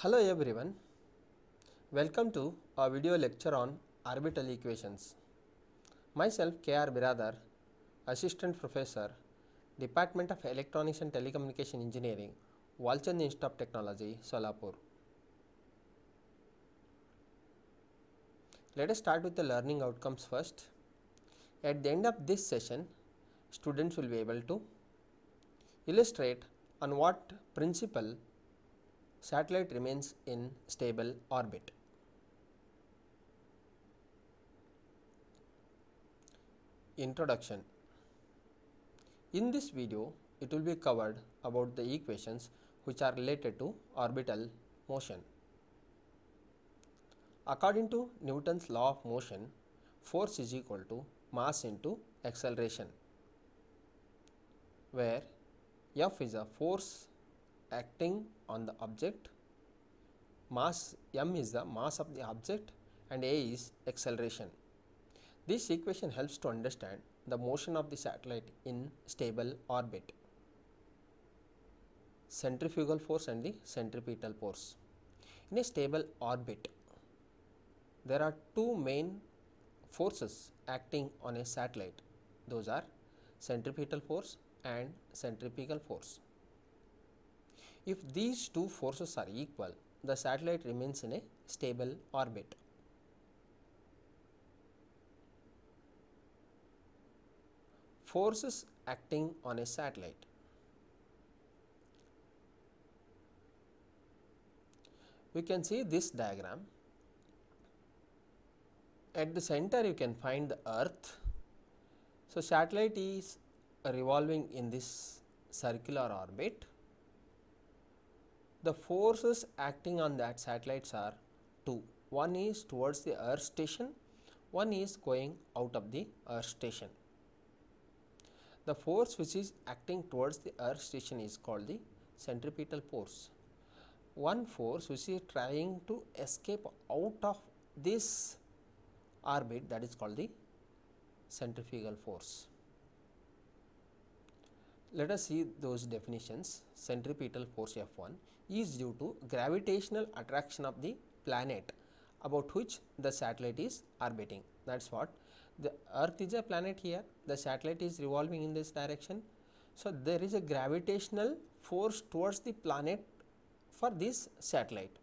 Hello everyone, welcome to a video lecture on orbital equations. Myself K.R. Biradar, Assistant Professor, Department of Electronics and Telecommunication Engineering, Walchand Institute of Technology, Solapur. Let us start with the learning outcomes first. At the end of this session, students will be able to illustrate on what principle satellite remains in stable orbit. Introduction In this video, it will be covered about the equations which are related to orbital motion. According to Newton's law of motion, force is equal to mass into acceleration, where F is a force acting on the object, mass m is the mass of the object and a is acceleration. This equation helps to understand the motion of the satellite in stable orbit, centrifugal force and the centripetal force. In a stable orbit, there are two main forces acting on a satellite. Those are centripetal force and centripetal force. If these two forces are equal, the satellite remains in a stable orbit. Forces acting on a satellite. We can see this diagram. At the center you can find the earth. So, satellite is revolving in this circular orbit the forces acting on that satellites are two. One is towards the earth station, one is going out of the earth station. The force which is acting towards the earth station is called the centripetal force. One force which is trying to escape out of this orbit that is called the centrifugal force. Let us see those definitions. Centripetal force F1 is due to gravitational attraction of the planet about which the satellite is orbiting. That is what the earth is a planet here, the satellite is revolving in this direction. So, there is a gravitational force towards the planet for this satellite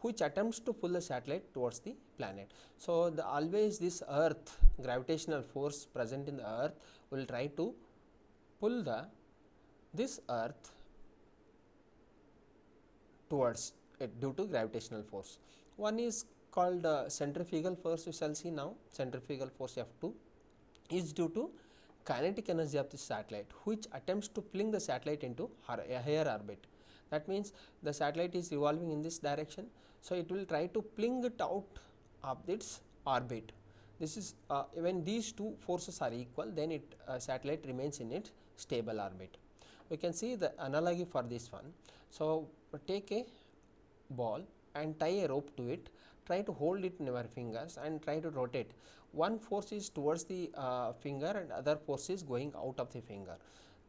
which attempts to pull the satellite towards the planet. So, the always this earth gravitational force present in the earth will try to pull the this earth towards it due to gravitational force. One is called uh, centrifugal force we shall see now centrifugal force F2 is due to kinetic energy of the satellite which attempts to fling the satellite into a higher orbit. That means, the satellite is revolving in this direction. So, it will try to fling it out of its orbit. This is uh, when these two forces are equal then it uh, satellite remains in its stable orbit. We can see the analogy for this one. So, take a ball and tie a rope to it, try to hold it in your fingers and try to rotate. One force is towards the uh, finger and other force is going out of the finger.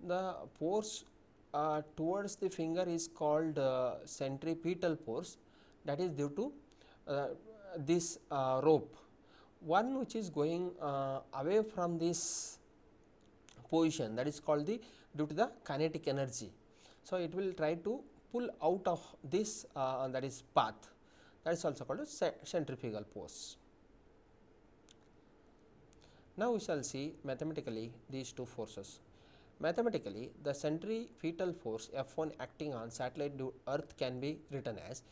The force uh, towards the finger is called uh, centripetal force that is due to uh, this uh, rope. One which is going uh, away from this position that is called the due to the kinetic energy. So, it will try to pull out of this uh, that is path that is also called a centrifugal force. Now, we shall see mathematically these two forces. Mathematically, the centripetal force F1 acting on satellite due earth can be written as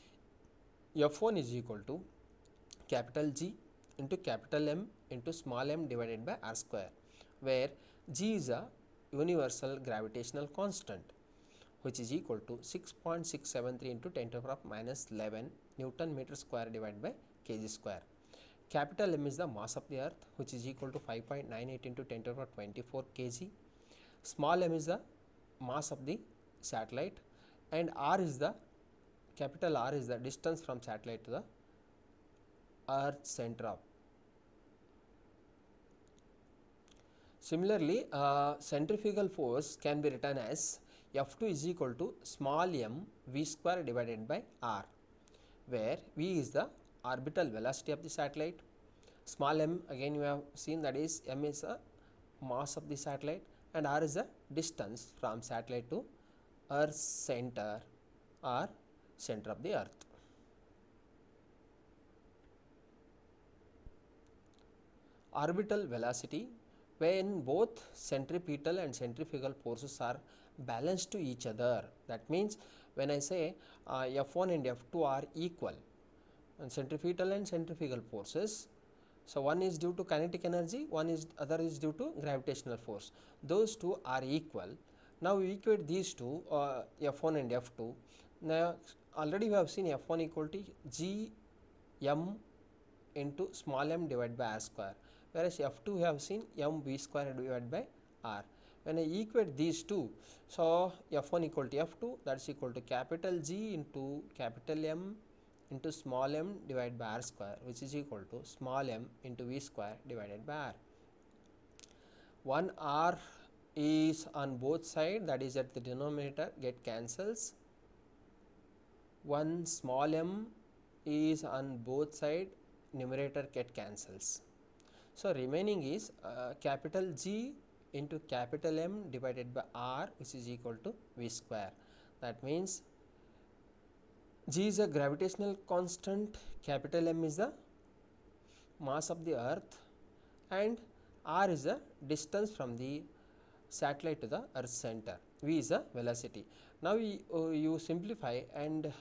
F1 is equal to capital G into capital M into small m divided by r square, where G is a universal gravitational constant which is equal to 6.673 into 10 to the power of minus 11 Newton meter square divided by kg square. Capital M is the mass of the earth which is equal to 5.98 into 10 to the power 24 kg. Small m is the mass of the satellite and r is the capital R is the distance from satellite to the earth center of Similarly, uh, centrifugal force can be written as F2 is equal to small m v square divided by r. where v is the orbital velocity of the satellite small m again you have seen that is m is the mass of the satellite and r is the distance from satellite to earth's center or center of the earth orbital velocity when both centripetal and centrifugal forces are balanced to each other. That means, when I say uh, F1 and F2 are equal and centripetal and centrifugal forces. So, one is due to kinetic energy, one is other is due to gravitational force. Those two are equal. Now, we equate these two uh, F1 and F2. Now, already we have seen F1 equal to G m into small m divided by r square whereas F2 we have seen m v square divided by r. When I equate these two, so F1 equal to F2 that is equal to capital G into capital M into small m divided by r square which is equal to small m into v square divided by r. One r is on both side that is at the denominator get cancels. One small m is on both side numerator get cancels. So, remaining is uh, capital G into capital M divided by R which is equal to V square. That means, G is a gravitational constant, capital M is the mass of the earth and R is the distance from the satellite to the earth center, V is the velocity. Now, we, uh, you simplify and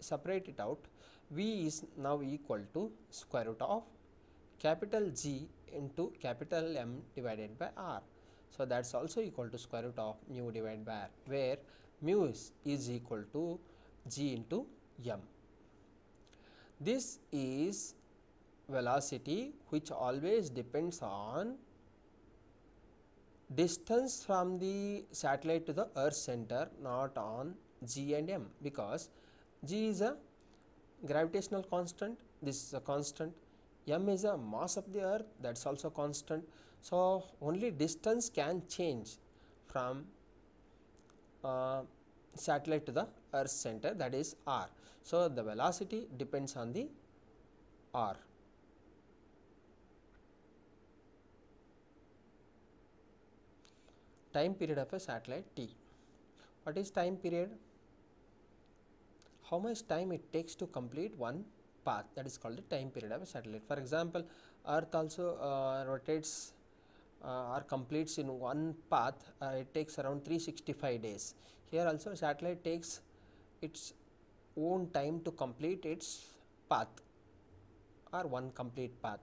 separate it out, V is now equal to square root of capital G into capital M divided by R. So, that is also equal to square root of mu divided by R, where mu is, is equal to G into M. This is velocity which always depends on distance from the satellite to the earth center not on G and M because G is a gravitational constant this is a constant m is a mass of the earth that is also constant. So, only distance can change from uh, satellite to the earth center that is r. So, the velocity depends on the r. Time period of a satellite t. What is time period? How much time it takes to complete one path that is called the time period of a satellite. For example, earth also uh, rotates uh, or completes in one path uh, it takes around 365 days. Here also satellite takes its own time to complete its path or one complete path.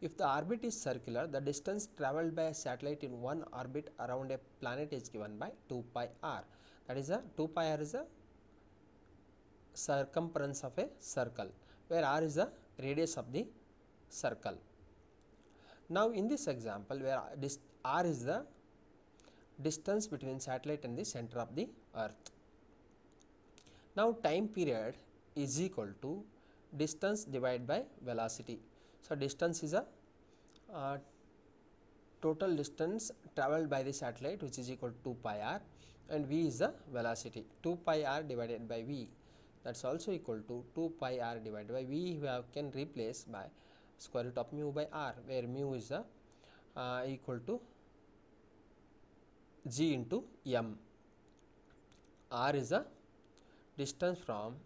If the orbit is circular, the distance travelled by a satellite in one orbit around a planet is given by 2 pi r. That is a 2 pi r is a circumference of a circle where r is the radius of the circle. Now, in this example where r is the distance between satellite and the center of the earth. Now, time period is equal to distance divided by velocity. So, distance is a uh, total distance travelled by the satellite which is equal to 2 pi r and v is the velocity 2 pi r divided by v that is also equal to 2 pi r divided by v we have can replace by square root of mu by r where mu is the uh, equal to g into m r is the distance from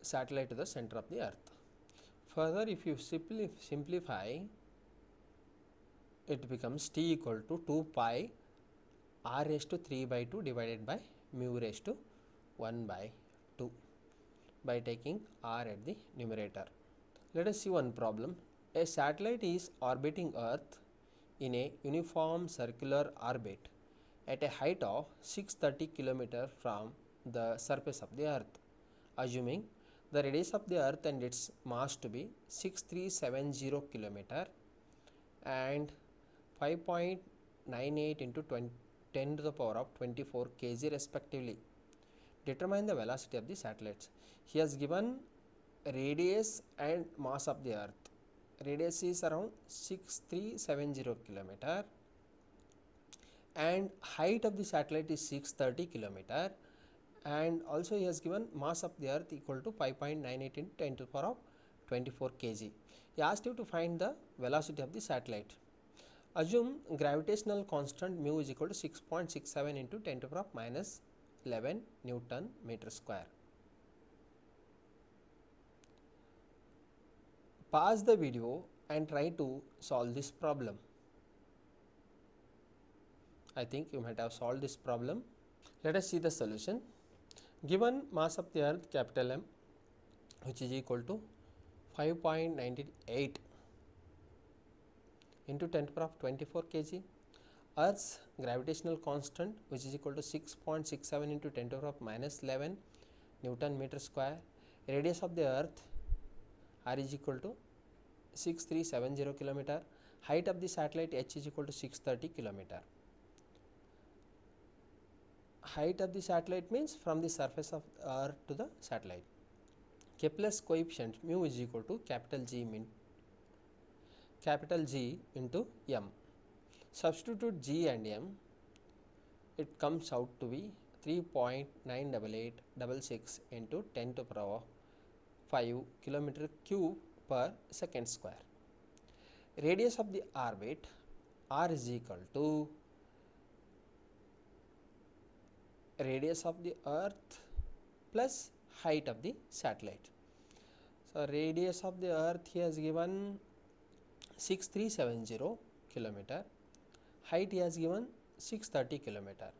satellite to the center of the earth. Further if you simply simplify it becomes t equal to 2 pi r raised to 3 by 2 divided by mu raised to 1 by 2 by taking r at the numerator. Let us see one problem. A satellite is orbiting earth in a uniform circular orbit at a height of 630 km from the surface of the earth assuming the radius of the earth and its mass to be 6370 km and 5.98 into 20, 10 to the power of 24 kg respectively determine the velocity of the satellites. He has given radius and mass of the earth. Radius is around 6370 kilometer and height of the satellite is 630 kilometer and also he has given mass of the earth equal to 5.98 into 10 to the power of 24 kg. He asked you to find the velocity of the satellite. Assume gravitational constant mu is equal to 6.67 into 10 to the power of minus 11 Newton meter square. Pause the video and try to solve this problem. I think you might have solved this problem. Let us see the solution. Given mass of the earth capital M which is equal to 5.98 into 10 to the power of 24 kg. Earth's gravitational constant which is equal to 6.67 into 10 to the power of minus 11 Newton meter square. Radius of the earth r is equal to 6370 kilometer. Height of the satellite h is equal to 630 kilometer. Height of the satellite means from the surface of earth to the satellite. Kepler's coefficient mu is equal to capital G capital G into m. Substitute G and m, it comes out to be 3.98866 into 10 to the power 5 kilometer cube per second square. Radius of the orbit r is equal to radius of the earth plus height of the satellite. So, radius of the earth he has given 6370 kilometer, height he has given 630 kilometer.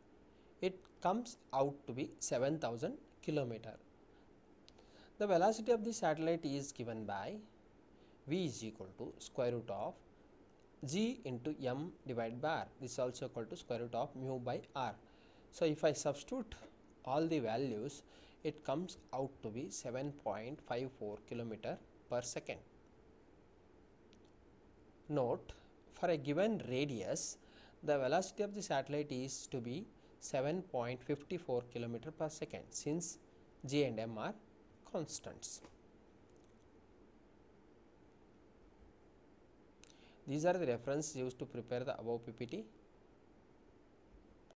It comes out to be 7000 kilometer. The velocity of the satellite is given by v is equal to square root of g into m divided by r. This is also equal to square root of mu by r. So, if I substitute all the values, it comes out to be 7.54 kilometer per second. Note, for a given radius, the velocity of the satellite is to be 7.54 kilometer per second since g and m are constants. These are the references used to prepare the above PPT.